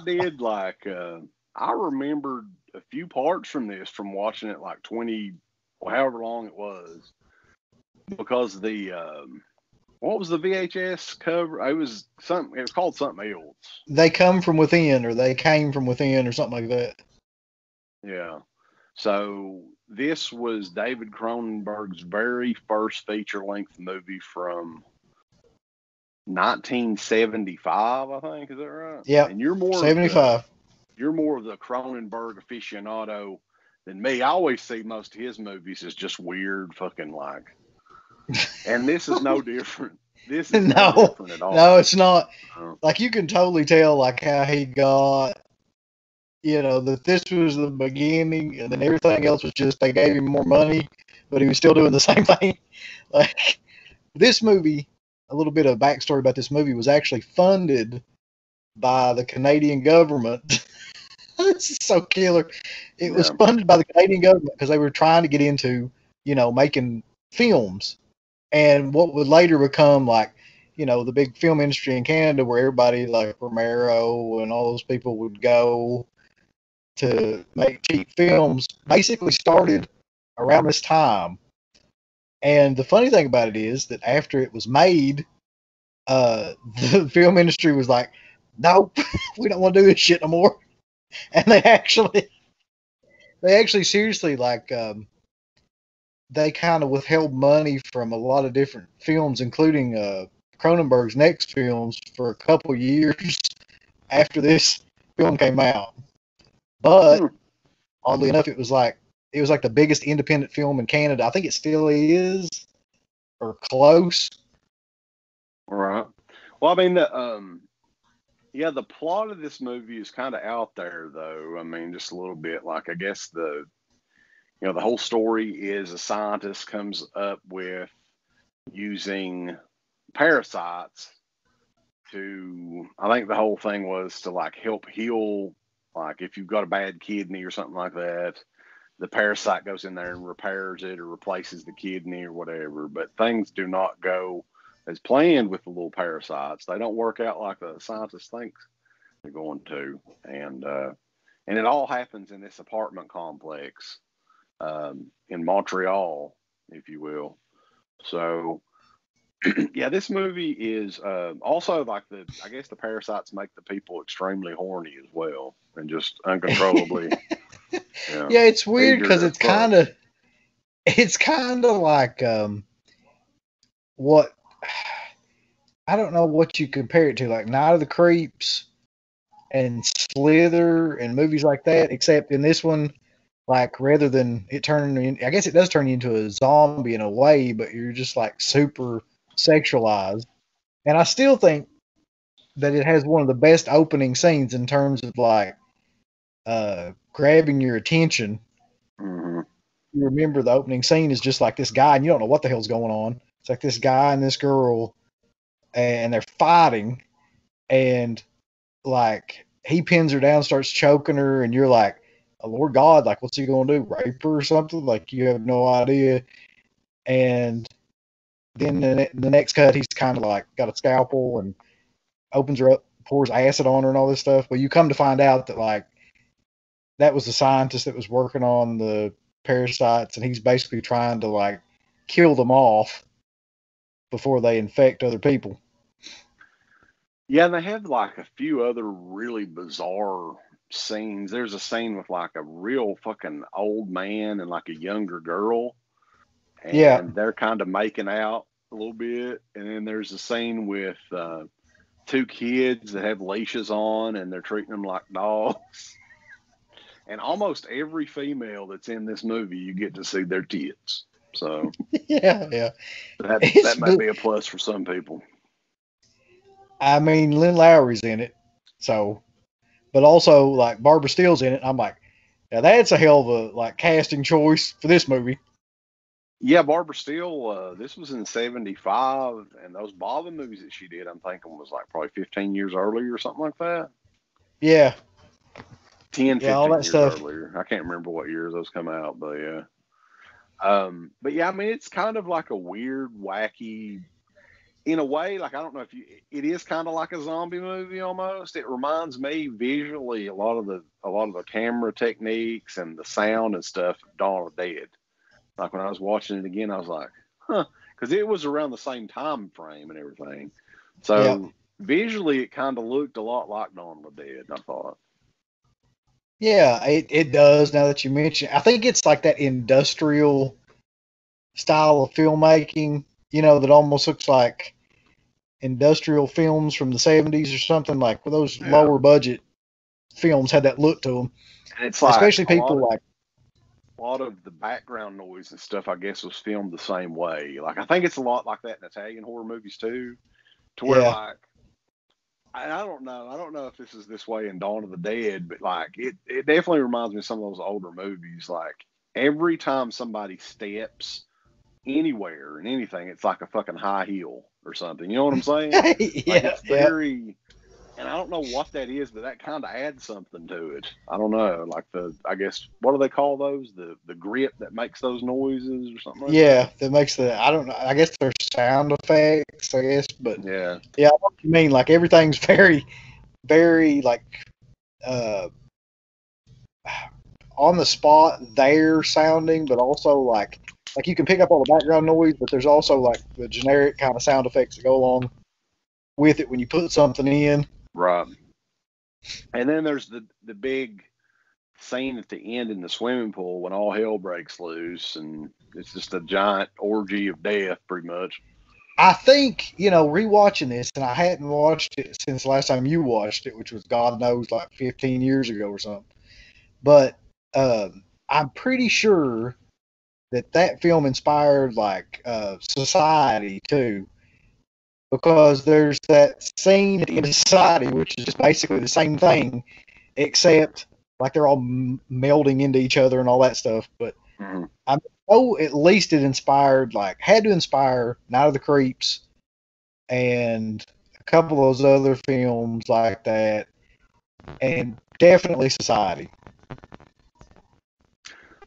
I did like uh, I remembered a few parts from this from watching it like twenty or however long it was because the um, what was the VHS cover? It was something. It was called something else. They come from within, or they came from within, or something like that. Yeah. So this was David Cronenberg's very first feature length movie from 1975, I think. Is that right? Yeah. And you're more of the- 75. you're more of the Cronenberg aficionado than me. I always see most of his movies as just weird, fucking like. And this is no different. This is no, No, different at all. No, it's not. Oh. Like you can totally tell, like how he got, you know, that this was the beginning, and then everything else was just they gave him more money, but he was still doing the same thing. Like this movie, a little bit of backstory about this movie was actually funded by the Canadian government. this is so killer. It was funded by the Canadian government because they were trying to get into, you know, making films and what would later become like you know the big film industry in Canada where everybody like Romero and all those people would go to make cheap films basically started around this time and the funny thing about it is that after it was made uh the film industry was like nope we don't want to do this shit no more and they actually they actually seriously like um they kind of withheld money from a lot of different films, including uh, Cronenberg's next films, for a couple years after this film came out. But Hmm. oddly enough, it was like it was like the biggest independent film in Canada. I think it still is, or close. Right. Well, I mean, the um, yeah, the plot of this movie is kind of out there, though. I mean, just a little bit. Like, I guess the, you know, the whole story is a scientist comes up with using parasites to. I think the whole thing was to like help heal, like if you've got a bad kidney or something like that. The parasite goes in there and repairs it or replaces the kidney or whatever. But things do not go as planned with the little parasites. They don't work out like the scientist thinks they're going to, and uh, and it all happens in this apartment complex um, in Montreal, if you will. So, yeah, this movie is uh, also like the. I guess the parasites make the people extremely horny as well, and just uncontrollably. yeah. Yeah, it's weird because it's kind of it's kind of like um what I don't know what you compare it to, like Night of the Creeps and Slither and movies like that. Except in this one, like rather than it turning, I guess it does turn you into a zombie in a way, but you're just like super sexualized. And I still think that it has one of the best opening scenes in terms of like uh grabbing your attention Mhm. you remember the opening scene is just like this guy and you don't know what the hell's going on. It's like this guy and this girl and they're fighting and like he pins her down, starts choking her, and you're like, oh, Lord God, like what's he gonna do? Rape her or something? Like you have no idea. And then the, the next cut, he's kind of like got a scalpel and opens her up, pours acid on her and all this stuff. But you come to find out that like that was the scientist that was working on the parasites and he's basically trying to like kill them off before they infect other people. Yeah, and they have like a few other really bizarre scenes. There's a scene with like a real fucking old man and like a younger girl. And Yeah. they're kind of making out a little bit. And then there's a scene with uh, two kids that have leashes on and they're treating them like dogs. And almost every female that's in this movie, you get to see their tits. So yeah, yeah. that, It's that might be a plus for some people. I mean, Lynn Lowry's in it, so, but also like Barbara Steele's in it. I'm like, yeah, that's a hell of a like casting choice for this movie. Yeah, Barbara Steele, uh, this was in 75, and those Bobbin movies that she did, I'm thinking was like probably 15 years earlier or something like that. Yeah, 10, 15 Yeah, all that years stuff. earlier. I can't remember what years those come out, but yeah. Um, but yeah, I mean, it's kind of like a weird, wacky. in a way, like I don't know if you, it is kind of like a zombie movie almost. It reminds me visually a lot of the a lot of the camera techniques and the sound and stuff of Dawn of the Dead. Like when I was watching it again, I was like, huh, because it was around the same time frame and everything. So Yeah. visually, it kind of looked a lot like Dawn of the Dead. I thought. Yeah, it, it does. Now that you mention, I think it's like that industrial style of filmmaking. You know, that almost looks like industrial films from the seventies or something. Like those Yeah. lower budget films had that look to them, And it's like especially people of- like. a lot of the background noise and stuff, I guess, was filmed the same way. Like I think it's a lot like that in Italian horror movies too, to where Yeah. like I, I don't know, I don't know if this is this way in Dawn of the Dead, but like it, it definitely reminds me of some of those older movies. Like every time somebody steps anywhere and anything, it's like a fucking high heel or something. You know what I'm saying? yeah, Like, it's yeah. very and I don't know what that is, but that kind of adds something to it. I don't know, like the I guess what do they call those? The the grip that makes those noises or something. Like Yeah, that makes the I don't know. I guess they're sound effects. I guess, but yeah, yeah, I know what you mean. Like everything's very, very like uh on the spot there sounding, but also like like you can pick up all the background noise, but there's also like the generic kind of sound effects that go along with it when you put something in. Right. And then there's the the big scene at the end in the swimming pool when all hell breaks loose, and it's just a giant orgy of death, pretty much. I think you know rewatching this, and I hadn't watched it since the last time you watched it, which was God knows like 15 years ago or something. But um, I'm pretty sure that that film inspired like uh, Society too, because there's that scene in Society, which is just basically the same thing, except like they're all m- melding into each other and all that stuff. But Mhm. know at least it inspired, like, had to inspire Night of the Creeps and a couple of those other films like that, and definitely Society.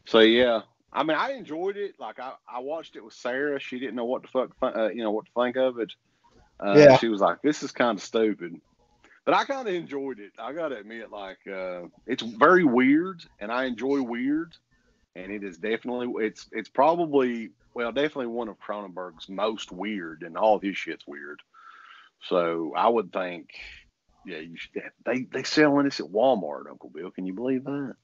So yeah, I mean, I enjoyed it. Like I, I watched it with Sarah. She didn't know what to fuck, uh, you know, what to think of it. Uh, Yeah. She was like, "This is kind of stupid," but I kind of enjoyed it. I gotta admit, like, uh, it's very weird, and I enjoy weird, and it is definitely, it's, it's probably, well, definitely one of Cronenberg's most weird, and all of his shit's weird. So I would think, yeah, you should, they they selling this at Walmart, Uncle Bill. Can you believe that?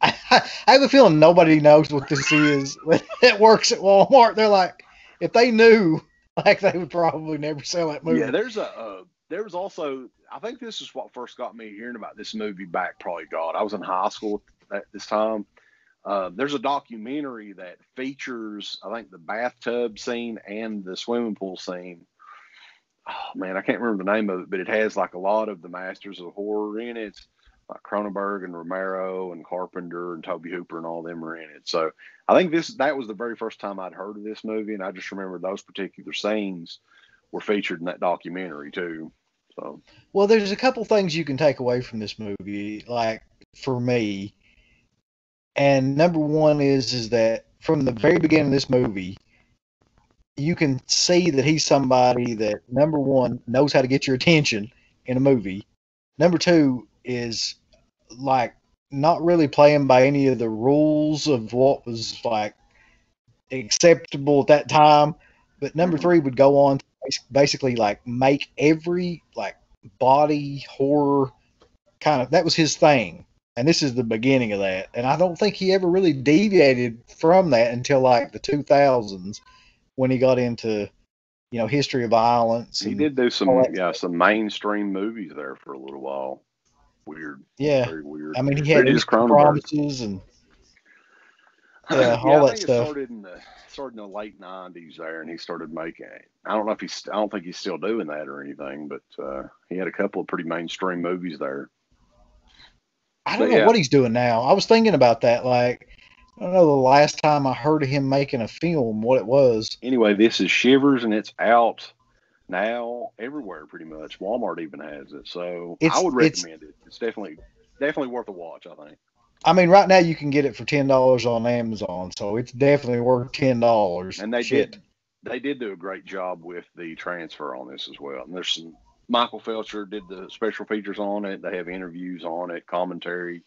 I, I have a feeling nobody knows what this is. it works at Walmart. They're like, if they knew, like, they would probably never sell that movie. Yeah, there's a uh, there was also I think this is what first got me hearing about this movie back. Probably God, I was in high school at this time. Uh, there's a documentary that features I think the bathtub scene and the swimming pool scene. Oh man, I can't remember the name of it, but it has like a lot of the masters of horror in it. Like Cronenberg and Romero and Carpenter and Tobe Hooper and all them are in it. So I think this that was the very first time I'd heard of this movie, and I just remember those particular scenes were featured in that documentary too. So Well, there's a couple things you can take away from this movie, like for me. And number one is is that from the very beginning of this movie, you can see that he's somebody that number one knows how to get your attention in a movie. Number two is like not really playing by any of the rules of what was like acceptable at that time. But number Mhm. three would go on to basically like make every like body horror kind of that was his thing and this is the beginning of that and i don't think he ever really deviated from that until like the 2000s when he got into you know history of violence he did do some yeah some mainstream movies there for a little while. Weird, yeah very weird. i mean he had Eastern Promises and Yeah, all that stuff. Started in the started in the late '90s there, and he started making it. I don't know if he's I don't think he's still doing that or anything, but uh, he had a couple of pretty mainstream movies there. i don't But know yeah. what he's doing now i was thinking about that like i don't know the last time i heard of him making a film what it was Anyway, this is Shivers, and it's out now everywhere pretty much. Walmart even has it, so I It's- would it's- recommend it. It's definitely definitely worth a watch. I think. I mean, right now you can get it for ten dollars on Amazon, so it's definitely worth ten dollars. And they Shit. did they did do a great job with the transfer on this as well. And there's some Michael Felsher did the special features on it. They have interviews on it, commentary.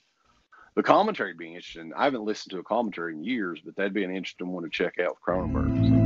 The commentary being interesting. I haven't listened to a commentary in years, but that'd be an interesting one to check out with Cronenberg. So.